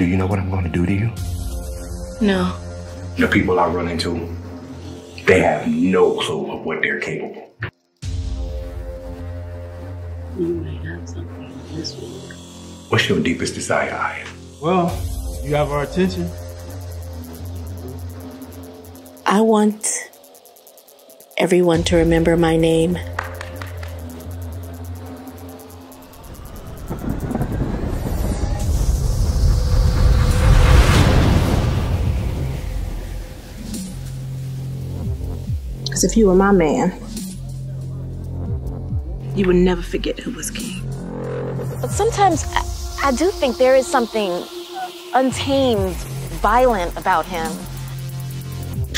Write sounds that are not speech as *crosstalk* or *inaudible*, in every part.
Do you know what I'm going to do to you? No. The people I run into, they have no clue of what they're capable. You might have something in this week. What's your deepest desire, Aya? Well, you have our attention. I want everyone to remember my name. Because if you were my man, you would never forget who was king. But sometimes I, I do think there is something untamed, violent about him.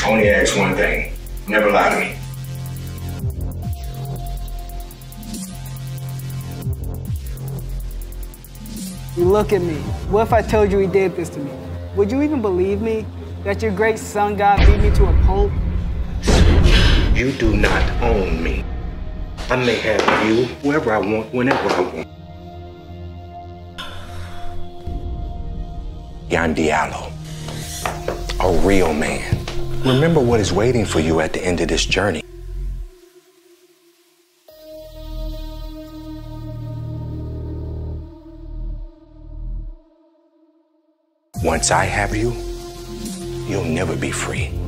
Only ask one thing. Never lie to me. You look at me. What if I told you he did this to me? Would you even believe me? That your great son God beat me to a pulp? You do not own me. I may have you wherever I want, whenever I want. Yan Diallo, a real man. Remember what is waiting for you at the end of this journey. Once I have you, you'll never be free.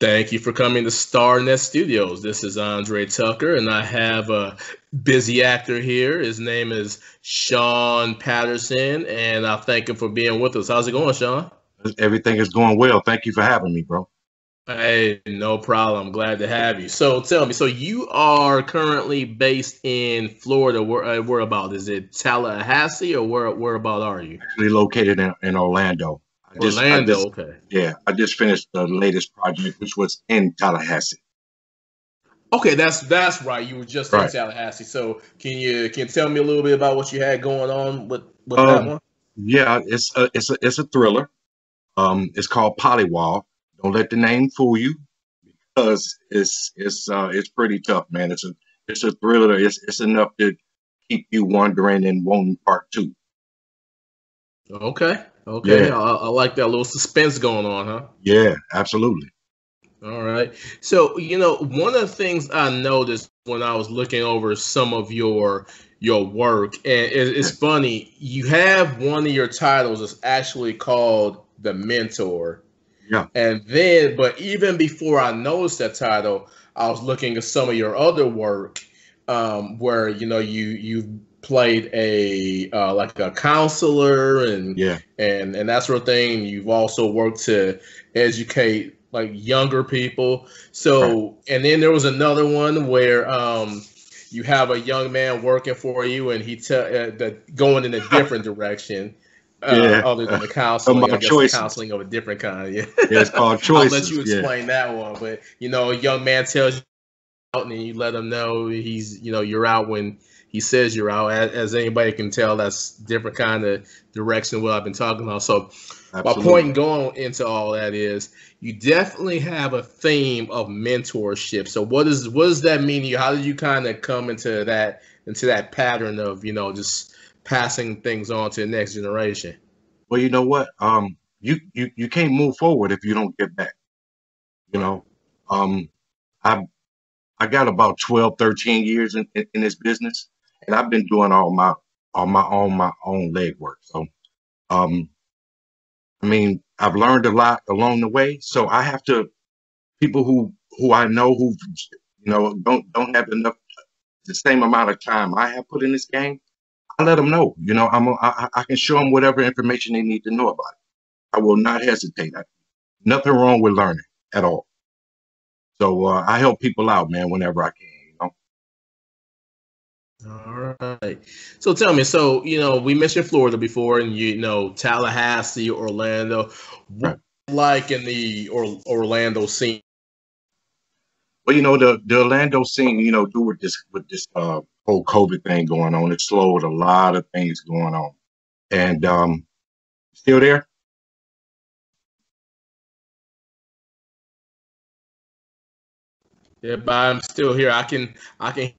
Thank you for coming to StarNet Studios. This is Andre Tucker, and I have a busy actor here. His name is Shawn Patterson, and I thank him for being with us. How's it going, Shawn? Everything is going well. Thank you for having me, bro. Hey, no problem. Glad to have you. So tell me, so you are currently based in Florida. Where, uh, where about? Is it Tallahassee or where where about are you? Actually located in, in Orlando. I just- I Orlando, just- okay. Yeah, I just finished the latest project, which was in Tallahassee. Okay, that's that's right. You were just in Tallahassee. So can you can you tell me a little bit about what you had going on with with that Um, one? Yeah, it's a it's a it's a thriller. Um, it's called Polywall. Don't let the name fool you, because it's it's uh it's pretty tough, man. It's a it's a thriller. It's it's enough to keep you wondering and wanting part two. Okay, okay. Yeah. I, I like that little suspense going on, huh? Yeah, absolutely. All right. So, you know, one of the things I noticed when I was looking over some of your your work, and it, it's funny, you have one of your titles is actually called The Mentor. Yeah. And then, but even before I noticed that title, I was looking at some of your other work, um, where you know you you played a uh, like a counselor and Yeah. and and that sort of thing. You've also worked to educate like younger people. So, and then there was another one where um, you have a young man working for you, and he tell uh, that going in a *laughs* different direction. Uh, Yeah. other than the *laughs* counseling, About I guess choices. counseling of a different kind. Yeah, Yeah, it's called *laughs* I'll let Choices, you yeah. explain that one. But you know, a young man tells you out, and you let him know he's you know you're out when he says you're out. As, as anybody can tell, that's different kind of direction what I've been talking about. So my point going into all that is you definitely have a theme of mentorship. So what is what does that mean to you? How did you kind of come into that into that pattern of you know just passing things on to the next generation? Well, you know what? Um, you you you can't move forward if you don't get back. You know, um, I I got about 12, 13 years in, in, in this business, and I've been doing all my all my own my own leg work. So, um, I mean, I've learned a lot along the way. So I have to people who who I know who you know don't don't have enough the same amount of time I have put in this game. I let them know. You know, I'm a, I, I can show them whatever information they need to know about it. I will not hesitate. I, nothing wrong with learning at all. So uh, I help people out, man, whenever I can. All right. So tell me, so you know, we mentioned Florida before, and you know, Tallahassee, Orlando. What like in the or- Orlando scene? Well, you know, the the Orlando scene, you know, do with this with this uh, whole COVID thing going on, it slowed a lot of things going on. And um, still there? Yeah, but I'm still here. I can I can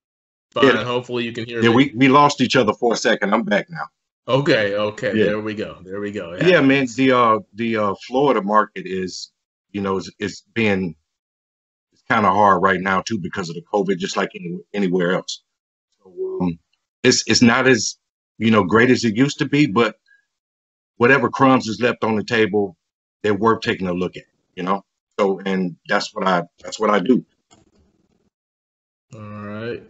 fine. Yeah. Hopefully you can hear Yeah, me. we, we lost each other for a second. I'm back now. okay, okay. Yeah. There we go. There we go. Yeah, man. The uh the uh Florida market is, you know, is, is being it's kind of hard right now too because of the COVID, just like any, anywhere else. So um, it's it's not as you know great as it used to be, but whatever crumbs is left on the table, they're worth taking a look at. You know. So and that's what I that's what I do. All right.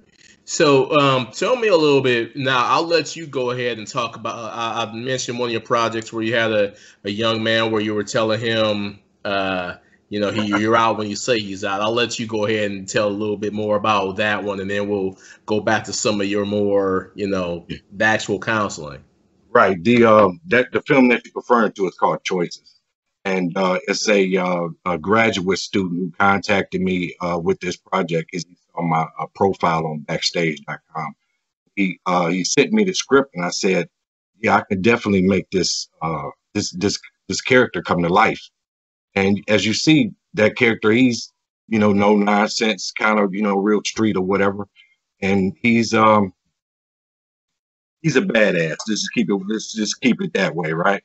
So, um, tell me a little bit. Now, I'll let you go ahead and talk about. Uh, I, I mentioned one of your projects where you had a, a young man where you were telling him, uh, you know, he, you're out when you say he's out. I'll let you go ahead and tell a little bit more about that one, and then we'll go back to some of your more, you know, the actual counseling. Right. The uh, that the film that you're referring to is called Choices, and uh, it's a, uh, a graduate student who contacted me with this project. Is on my uh, profile on Backstage.com. He uh, he sent me the script, and I said, "Yeah, I can definitely make this uh, this this this character come to life." And as you see, that character, he's you know no nonsense, kind of you know real street or whatever, and he's um he's a badass. Just keep it. Let's just keep it that way, right?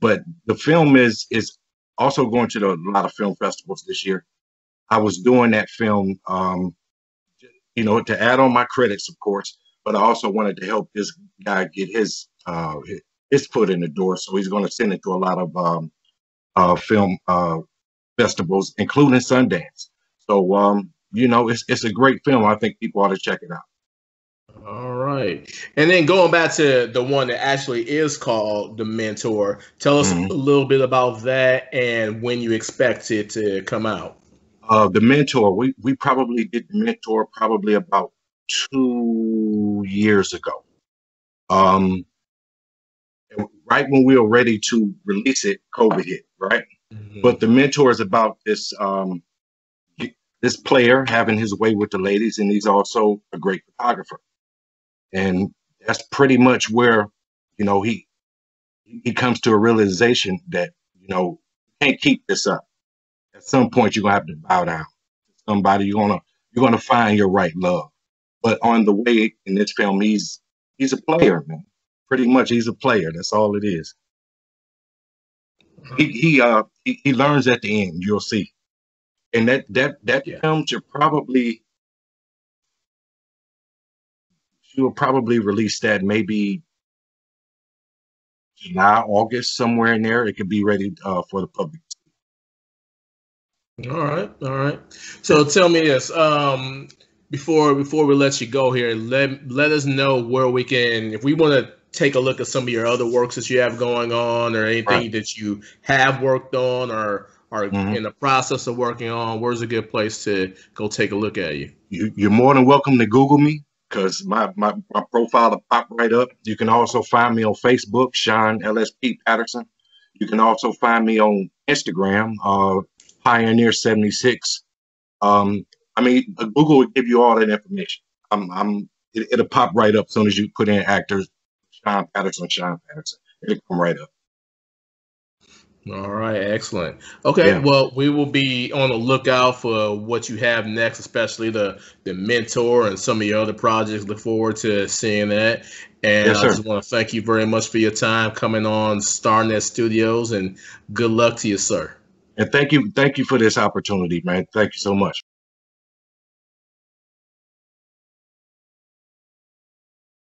But the film is is also going to the, a lot of film festivals this year. I was doing that film, um, you know, to add on my credits, of course, but I also wanted to help this guy get his uh, his foot in the door. So he's going to send it to a lot of um, uh, film uh, festivals, including Sundance. So um, you know, it's it's a great film. I think people ought to check it out. All right. And then going back to the one that actually is called The Mentor, tell us Mhm. a little bit about that and when you expect it to come out. Uh, the mentor, we we probably did mentor probably about two years ago. Um, and right when we were ready to release it, COVID hit, right? But the mentor is about this um, this player having his way with the ladies, and he's also a great photographer, and that's pretty much where you know he he comes to a realization that you know can't keep this up. At some point, you're gonna have to bow down to somebody. You're gonna you're gonna find your right love. But on the way in this film, he's he's a player, man. Pretty much, he's a player. That's all it is. He he uh he, he learns at the end. You'll see, and that that that Yeah. film should probably she will probably release that maybe July, August, somewhere in there. It could be ready uh, for the public. All right, all right. So tell me this. Um, before before we let you go here, let let us know where we can, if we want to take a look at some of your other works that you have going on, or anything Right. that you have worked on, or are Mhm. in the process of working on. Where's a good place to go take a look at you? You, you're more than welcome to Google me because my, my, my profile will pop right up. You can also find me on Facebook, Shawn LSP Patterson. You can also find me on Instagram, uh, Pioneer76. Um, I mean, uh, Google will give you all that information. I'm, I'm, it, it'll pop right up as soon as you put in actors, Shawn Patterson, Shawn Patterson. It'll come right up. All right, excellent. Okay, Yeah. well, we will be on the lookout for what you have next, especially the the mentor and some of your other projects. Look forward to seeing that. And Yes, I just want to thank you very much for your time coming on StarNet Studios, and good luck to you, sir. And thank you, thank you for this opportunity, man. Thank you so much.